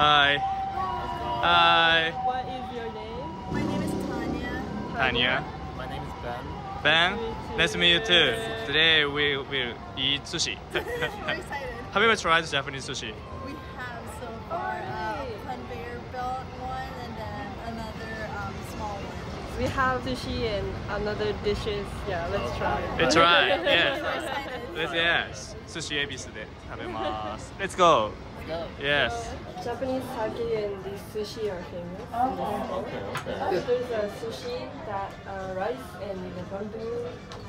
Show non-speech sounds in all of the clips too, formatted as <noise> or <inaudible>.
Hi. Hi. What is your name? My name is Tanya. Tanya. My name is Ben. Ben. Nice to meet you too. Today we will eat sushi. <laughs> We're excited. Have you ever tried Japanese sushi? We have so far a conveyor belt one and then another um, small one. We have sushi and another dishes. Yeah, let's try. Let's try. <laughs> We're Yeah. excited. Let's yes. Sushi 恵比寿で食べます。Let's go. Yes. Japanese sake and the sushi are famous. Oh, Okay, okay. There's a sushi that uh, rice and the bamboo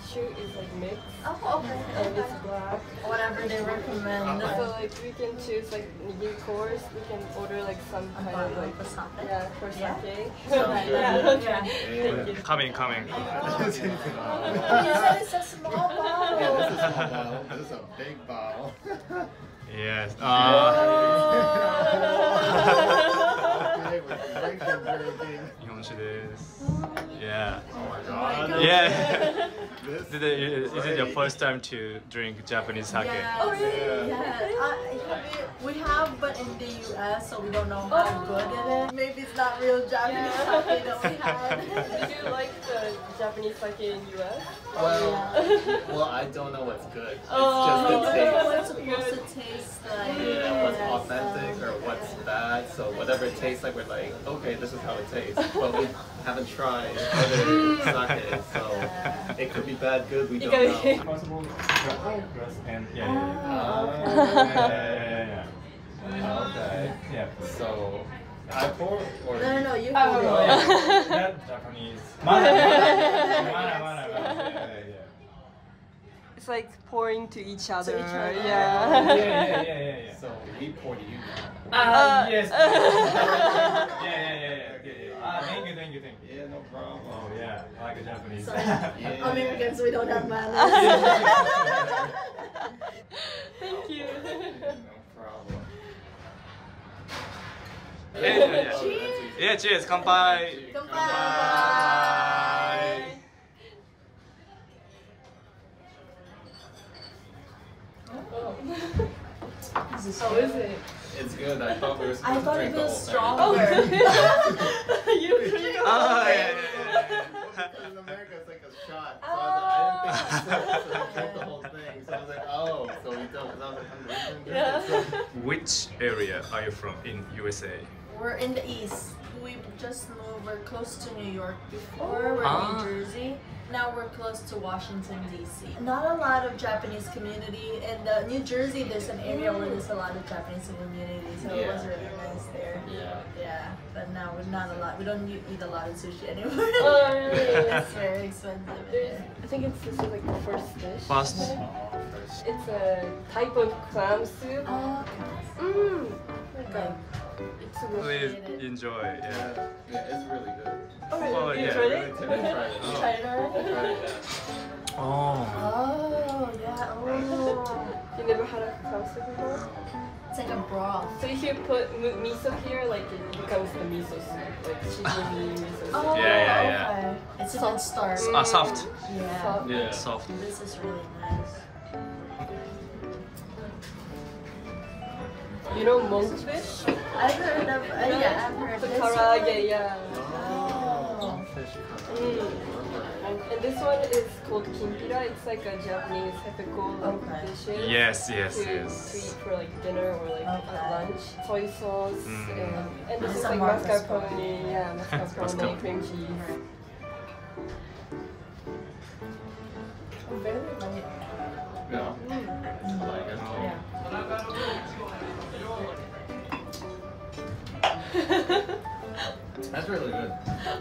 shoot is like mixed Oh, okay. and it's black. Whatever they recommend. So like we can choose like nigiri course. We can order like some kind of like yeah for sake. Yeah. yeah. Thank you. Coming, coming. You said it's a small bottle. Yeah, this is a small bottle. This is a big bottle. <laughs> Yes. Uh, okay, we're drinking, drinking. 日本酒です。Yeah. <laughs> Oh <laughs> my god. Yeah. <laughs> This Did it, is it your first time to drink Japanese sake? Yeah. Oh, really? Yeah. Uh, we have, but in the US, so we don't know how good it is. Maybe it's not real Japanese sake that we had. Did you like the Japanese sake in US? Well, <laughs> well, I don't know what's good. It's Oh. We just don't the taste. what it's supposed to taste like. Yeah, what's authentic so- or what's bad. So whatever it tastes like, we're like, okay, this is how it tastes. <laughs> But we haven't tried other <laughs> sake, so it could be bad, good. We don't could- know. Possible and yeah, yeah, Ah, yeah, yeah, okay. yeah. So I pour or No, no, no, you Oh. hold yeah. That <laughs> Japanese. Mana, mana, mana, mana, mana. Yeah, yeah. It's like pouring to each other. each other. Yeah, Yeah. yeah, yeah, yeah, yeah. <laughs> so we pour to you now. Ah, yes. <laughs> yeah, yeah, yeah, yeah, yeah, yeah. Ah, thank you, thank you, thank you. Yeah, no problem. Oh yeah, I like a Japanese. Sorry. Yeah. Americans, we don't have manners. Thank you. No problem. Yeah, yeah, yeah. Yeah, cheers, 乾杯. Goodbye. How is it? It's good. I thought we were supposed I to thought drink it the whole was thing. stronger. Oh, <laughs> you drink Oh, <laughs> ah, yeah, yeah, yeah. <laughs> In America, it's like a shot. So I, was like, I didn't think it was so I drank the whole thing. So I was like, oh, so we don't. Because I was like, I'm drinking. Yeah. So, Which area are you from in USA? We're in the east. We just moved. We're close to New York before. We're Ah. in New Jersey. Now we're close to Washington D.C. Not a lot of Japanese community in the New Jersey. There's an area where there's a lot of Japanese community, so it was really nice there. yeah. Yeah, but now we're not a lot. We don't eat eat a lot of sushi anymore. Oh, <laughs> really? it's very <laughs> expensive. There's, I think it's this is like the first dish. First. It's a type of clam soup. Oh, Mmm. Like a, it's Please enjoy. Yeah. Yeah, it's really good. Oh, really? Oh, you yeah, tried it? good. I tried it. you tried it already? I tried it, yeah. Oh. Oh, yeah. Oh. You never had a clam before? It's like a broth. So if you put miso here, like it becomes the miso soup, like <laughs> shijimi miso soup. Oh, Yeah, yeah, yeah. okay. It's even start. Ah, soft. Yeah. Soft. Yeah. Soft. This is really nice. You know monkfish? I've heard of. Uh, yeah, I've heard The this karage, one. yeah. Oh, Mm. And this one is called kimpira. It's like a Japanese typical like, Okay. dishes. Yes, yes, to, yes. to eat for like dinner or like Okay. at lunch. Soy sauce Mm. and, and this is Some like mascarpone. mascarpone. Yeah, mascarpone, Mascarpone. cream cheese. That's really good.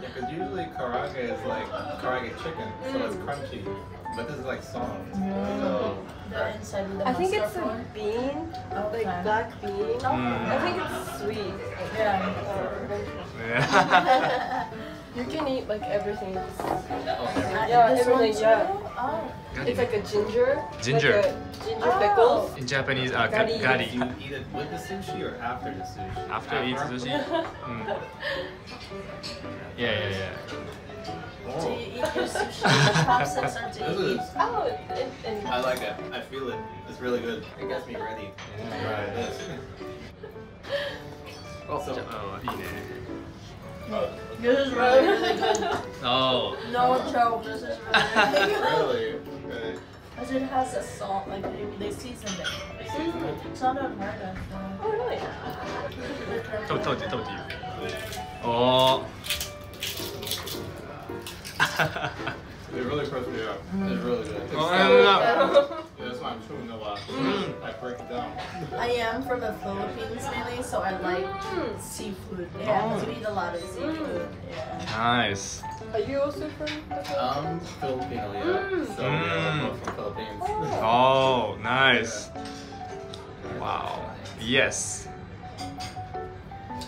Because usually karage is like karage chicken, so it's mm. crunchy. But this is like soft. So, The inside with the I think it's a bean, Okay. like black bean. Mm. I think it's sweet. Yeah. Yeah. <laughs> you can eat like everything. Yeah, this one everything, yeah. Oh. It's like a ginger. Ginger. Like a ginger Oh. pickles. In Japanese, uh, Gari. Do gari. you eat it with the sushi or after the sushi? After eat sushi. <laughs> Mm. <laughs> Yeah, yeah, yeah. Do Oh, you eat your sushi <laughs> with chopsticks or do This you is- eat? Oh, and, and I like it. I feel it. It's really good. It gets me ready. to try this. お、 So- じゃあ、あいいね。 This is really, really good. あ No joke, this is really good. Really? <laughs> Okay. Because it has a salt, like they, they seasoned it. It's not unheard of. Oh, really? あ、食べ食べ it really pressed me up. Mm-hmm. It's really good. Oh, I don't know. Yeah, that's why I'm chewing a lot. Mm. I break it down. I am from the Philippines mainly, so I like mm. seafood. Yeah, oh. we eat a lot of seafood. Yeah. Nice. Are you also from the Philippines? I'm Filipino, yeah. Mm. So I'm mm. from Philippines. Oh, nice. Yeah. Wow. Yes.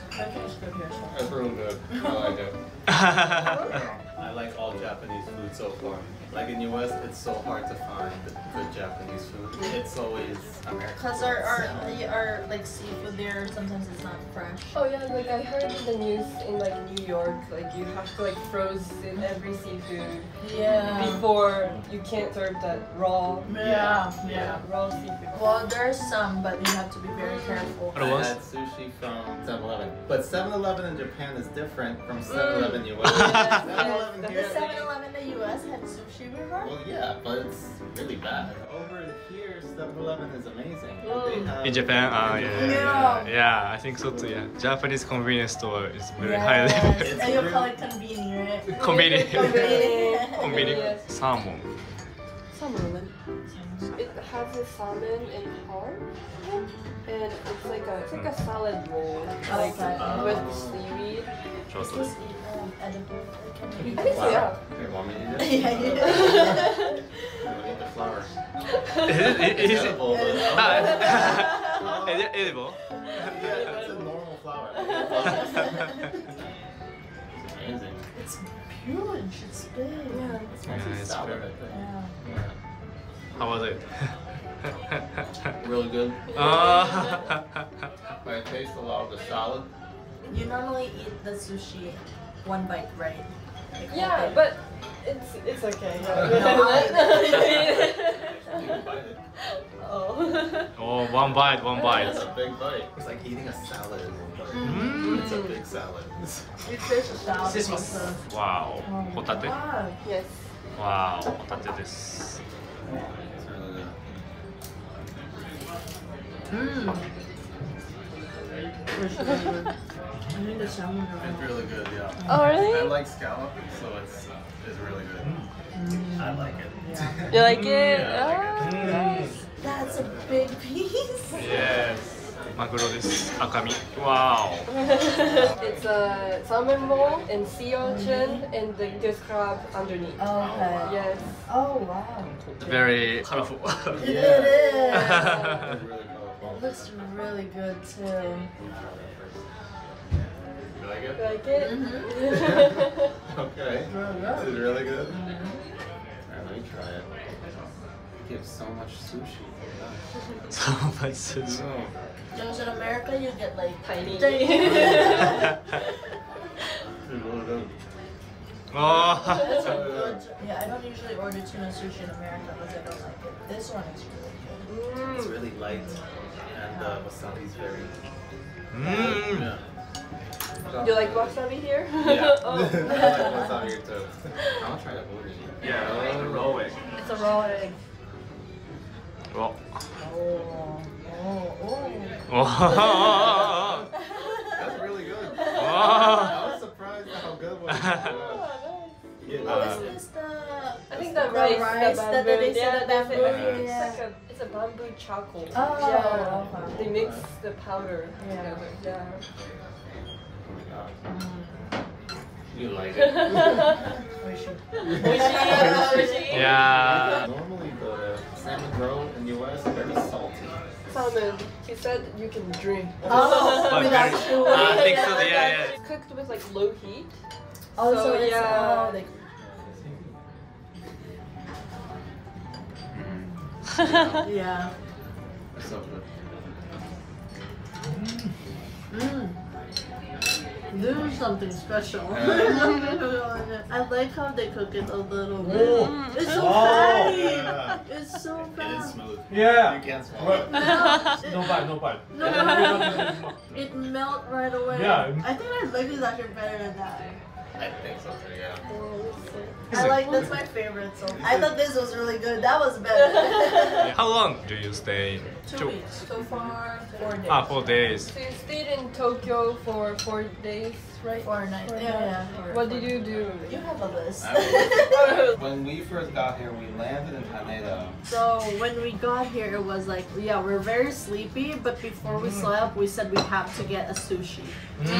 Okay, it's good here. That's really good. I like it. <laughs> I like all Japanese food so far. Like in the US, it's so hard to find good Japanese food. It's always American. Because our, our, our like seafood there, sometimes it's not fresh. Oh yeah, like I heard in the news in like New York, like you have to like froze in every seafood Yeah. before you can't serve that raw. Yeah, yeah. Raw seafood. Well, there's some, but you have to be very careful. What I was? had sushi from 7-Eleven. But 7-Eleven in Japan is different from mm. 7-Eleven US. <laughs> Yes, 7-Eleven The here. 7-Eleven in the US had sushi before? Well, yeah, but it's really bad. Over here, 7-Eleven is amazing. They have In Japan? Ah, yeah, yeah, Yeah. yeah. Yeah, I think so too. Yeah, Japanese convenience store is very Yes. high level. And you call it convenient, right? Convenient. <laughs> Convenient. Convenient. Yes. Salmon. Salmon. It has a salmon in heart, and it's like a it's like a salad roll, like Okay. with Oh. seaweed. ち edible. I edible? so, yeah. Hey, want me to eat it? yeah, yeah. eat the flowers? Is it, it, is edible, it, but... uh, is it edible? Yeah, it's a normal flower. it's amazing. It's huge. It's big. Yeah, it's nice yeah, it's perfect. Yeah. yeah. How was it? really good. Uh. I taste a lot of the salad. You normally eat the sushi one bite, right? Like, yeah, but it's it's okay. <laughs> <laughs> oh. oh, one bite, one <laughs> bite. It's a big bite. It's like eating a salad in one bite. Mm. It's a big salad. It's Wow. Um, hotate. Wow. Yes. Wow, hotate this. It's really good. Mmm. I need the salmon It's really good, yeah. Oh I really? like scallop, so it's it's really good. I like it. You like it? Yeah, I like it. Ah. That's a big piece. Yes. マグロです。赤身。わ <laughs> it's a salmon roll and sea urchin and the goose crab underneath. Okay. Yes. Oh wow.お。Very colorful. It is. <laughs> <laughs> looks really good too. You like it? Like it? Mm-hmm. <laughs> Okay. This is really good. Mm -hmm. Let me try it. You get so much sushi. <laughs> so much sushi. No. In America, you get like tiny. <laughs> Oh. yeah, I don't usually order tuna sushi in America because I don't like it. This one is really good. Mm. It's really light and uh, the wasabi is very. Mm. Yeah. Do you like wasabi here? Yeah. oh. <laughs> I like oh. wasabi here too. I'll try that movie. Yeah, I like the roll egg. It's a roll egg. Well. Oh. Oh. oh. <laughs> rice, rice the that bamboo, they yeah, the it. bamboo, It's yeah. like a, it's a bamboo charcoal. Oh, yeah. okay. They mix the powder Yeah. together. Yeah. Oh my God. You like it? <laughs> Oishi. Oishi. <laughs> いや Normally the salmon roe in the US is very salty. Salmon. He said you can drink. Oh, Oh, without very- chewy. Ah, I think so, <laughs> yeah, yeah. It's cooked with like low heat. Oh, so, So, it's yeah. oh, like yeah. It's so good. Mm. do something special. <laughs> I like how they cook it a little bit. Oh. It's so Oh, fatty. yeah. It's so It is smooth. Yeah. You can't swallow it. Melt. <laughs> No bite, no bite. No. <laughs> It melt right away. Yeah. I think our leg is actually better than that. I think so too, yeah. I like that's my favorite. So I thought this was really good. That was better. <laughs> How long do you stay? Two weeks so far. Four days. Ah, four days. So you stayed in Tokyo for four days, right? Four nights. Four Yeah, nights. yeah. What did you do? You have a list. <laughs> When we first got here, we landed in Haneda. So when we got here, it was like, yeah, we're very sleepy, but before we slept, we said we have to get a sushi. So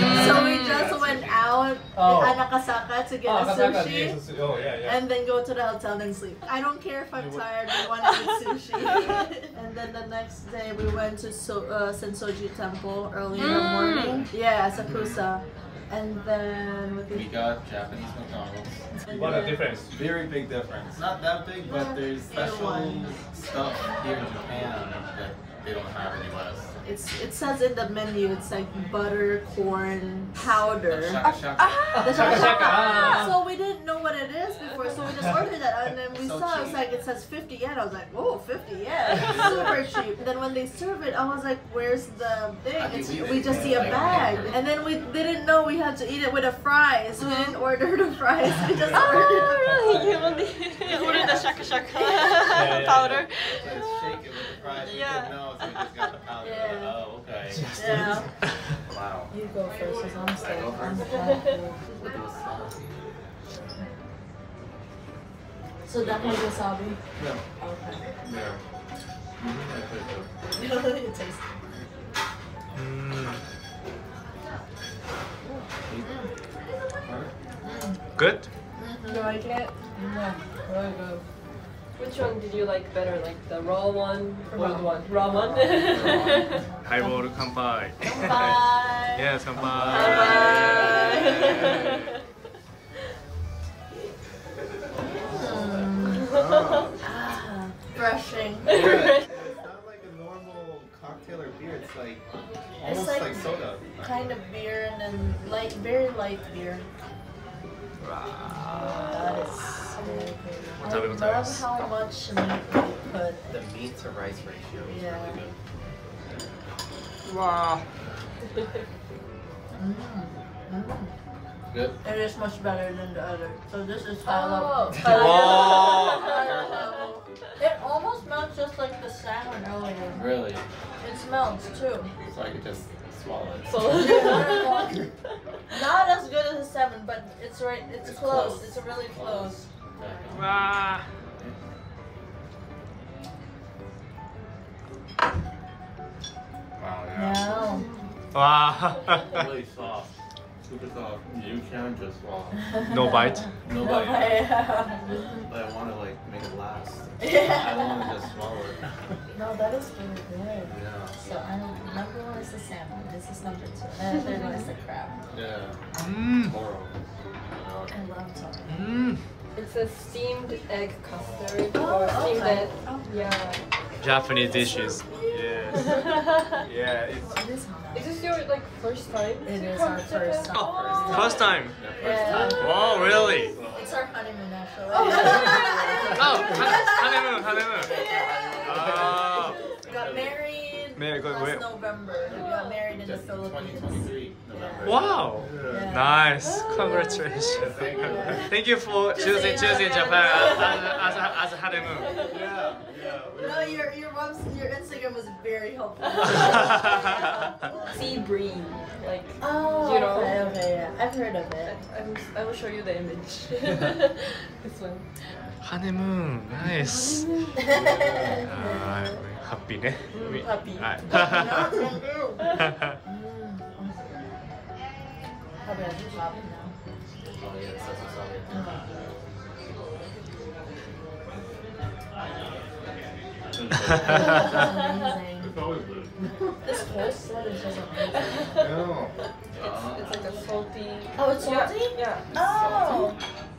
we just went out Oh. in Anakasaka to get Ah, a Kasaka, sushi. yes, Oh, yeah, yeah. And then go to the hotel and sleep. I don't care if I'm tired, I want to eat <laughs> sushi. and then the next day we went to so- uh, Sensoji Temple early in the Mm. morning. Yeah, Sakusa. And then with We got Japanese McDonald's. What a difference. Very big difference. Not that big, but there's special stuff here in Japan that they don't have in the US. It's it says in the menu it's like butter corn powder. Shaka shaka. The Shaka shaka shaka, shaka. ah. So we didn't know what it is before, so we just <laughs> ordered that, and then we So saw it was like it says 50 yen. I was like, whoa, 50 yen, super <laughs> cheap. Then when they serve it, I was like, where's the thing? How do you It's, we just see a bag, and then we didn't know we had to eat it with a fries. So we didn't order the fries. We <laughs> just Oh, ordered the really? You only ordered the shaka shaka yeah, powder. Let's shake it with the fries. We Yeah. didn't know, so we just got the powder. Yeah. Oh, okay. Yeah. <laughs> Wow. You go first, cause I'm I go first? <laughs> So that was wasabi. Yeah. Okay. Yeah. Mm-hmm. I put it it tastes. Mm, up. good? You like it? Yeah, really good. Which one did you like better? Like the raw one or the Raw. one? Raw one? 하이볼 칸파이. Bye. yes, 칸파이. Ah, Brushing. Yeah, it's not like a normal cocktail or beer. It's like almost like- like, soda. kind of beer and then light, very light beer. That is so good. I What's up, what's love up? how much meat they put. The meat to rice ratio is Yeah. really good. 와. <laughs> Mm. Mm. Good. It is much better than the other. So this is Oh, <laughs> level. Wow. <laughs> It almost smells just like the salmon earlier. Really? It smells too. So I could just swallow it. So Not as good as the seven, but it's right. It's, It's close. close. It's really close. Wow. yeah. No. Wow. <laughs> really soft. Super soft. You can just swallow. No bite? No, no bite. bite. but I want to like make it last. Yeah. I don't want to just swallow it. No, that is really good. Yeah. So I'm, number one is the salmon. This is number two. And the third one is the crab. Yeah. Mmm. I love salmon. Mmm it's a steamed egg custard Oh, or steamed okay. egg. Oh. Yeah. Japanese dishes. Yes. Yeah, it's <laughs> It is hot. Is this your like first time? It to is come our first time. oh, first time. Yeah, first Yeah. time. Oh, really? It's our honeymoon actually. Oh, <laughs> honeymoon, honeymoon. Oh. <laughs> got married Married, last where? November. We got married in the Just Philippines. Wow! Nice. Congratulations. <laughs> Thank you for choosing choosing Japan as, as, as, as honeymoon. Yeah, yeah. No, your your mom's your Instagram was very helpful. <laughs> <laughs> Sea bream, like oh, you know. Okay, okay, yeah. I've heard of it. I, I will show you the image. this one. Honeymoon, nice. Ah, happy, ね。Happy. 아. Probably has a job now. Oh, yeah, that's what's up. Amazing. It's always good. This whole set is just amazing. No. It's like a salty. Oh, it's Yeah, salty? Yeah. Oh,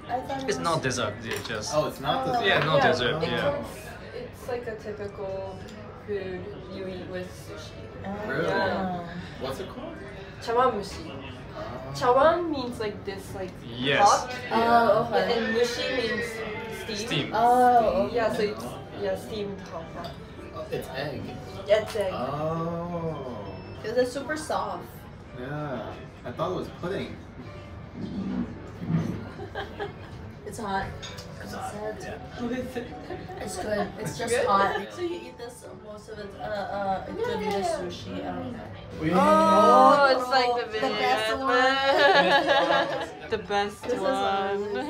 I thought it It's was- not dessert. It's just. Oh, it's not the Yeah, no Yeah, dessert. It Yeah. comes, it's like a typical food you eat with sushi. Oh. Really? Yeah. What's it called? Chawanmushi. Chawan means like this, like Yes. hot. Oh, okay. And mushi means steam. Steam. Oh, okay. Yeah, so it's yeah steamed hot. pot. Oh, it's egg. Yeah, it's egg. Oh. Because it's super soft. Yeah. I thought it was pudding. <laughs> It's hot. It's hot. <laughs> It's good. It's just Good. hot. So you eat this most of it. Uh, uh, it could be the sushi. I don't know. Oh, it's like the The best one. <laughs> the best This is one. uh,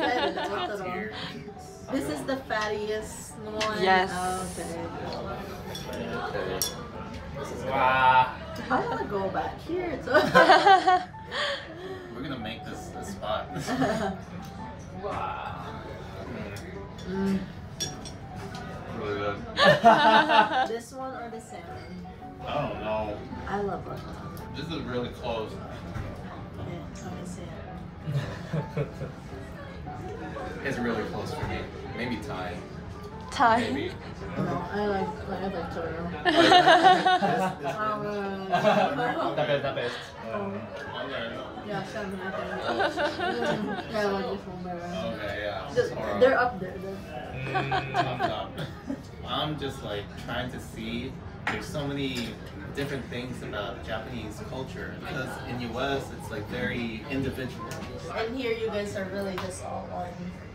This is the fattiest one. Yes. Okay. Okay. This is Wow. How do I go back here? <laughs> We're gonna make this a spot. Wow. Mm. really good. this one or the salmon? I don't know. I love it. This is really close. Yeah, let me. <laughs> It's really close for me. Maybe tie. Tie. Maybe. No, I like I like Toro. this, this The best, the best. Okay. yeah, salmon. I think. <laughs> yeah, I like this one better. Okay, yeah. They're- They're up there. They're, mm, I'm <laughs> not. I'm just like trying to see. There's so many different things about Japanese culture because in US it's like very individual. and here you guys are really just all one.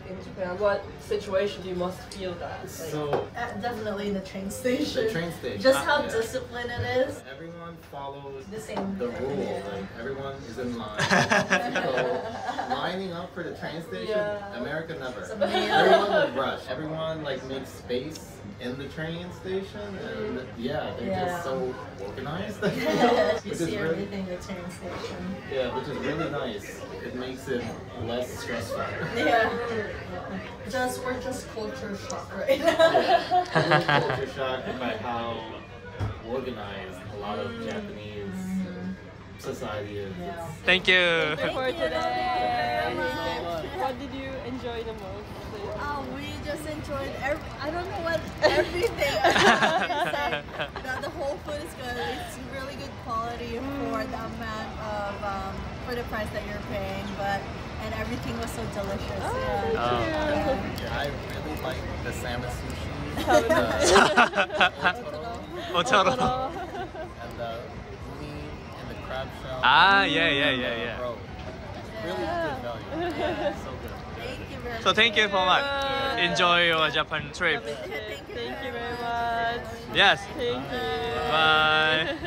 In Japan, what situation you must feel that? Like, So Uh, definitely in the train station. the train station. Just how yeah. disciplined it is. Everyone follows The same. the rule. Like everyone is in line. <laughs> so lining up for the train station, Yeah. America never. Everyone <laughs> would rush. Everyone like makes space in the train station, and yeah, they're Yeah. just so organized. <laughs> you Which is see really- everything in the train station. Yeah, which is really nice. It makes it less stressful. Yeah. Just we're just culture shock right <laughs> now. Culture shock by how organized a lot of Japanese society is. Yeah. Thank you. for Thank you. today. Very much. What did you enjoy the most? Oh, we just enjoyed every, I don't know what everything. I can say. the, the whole food is good. It's really good quality for the amount of um, for the price that you're paying, but and everything was so delicious. yeah. Oh. Yeah, I really like the salmon sushi. Oh, Otoro. and <laughs> <laughs> the uni and the crab shell. Ah, yeah, yeah, yeah, yeah. Bro, really good value. Yeah, so good. Thank you very So thank you for much. Enjoy your Japan trip. Thank you Thank you very very much. Yes. Thank you. Bye. <laughs>